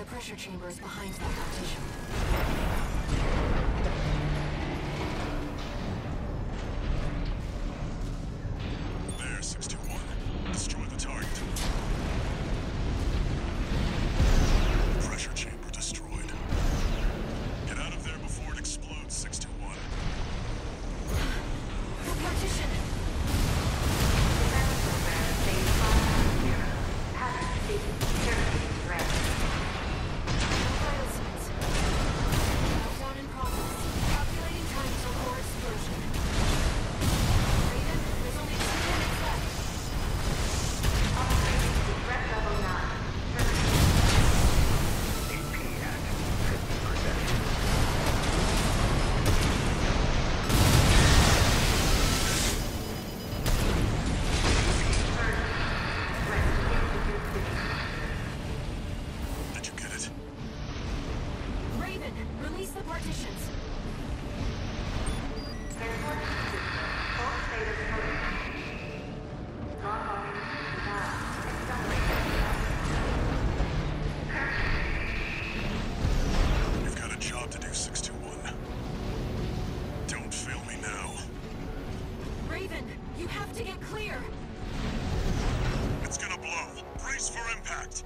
The pressure chamber is behind that partition. Release the partitions. We've got a job to do, 621. Don't fail me now. Raven, you have to get clear. It's gonna blow. Brace for impact.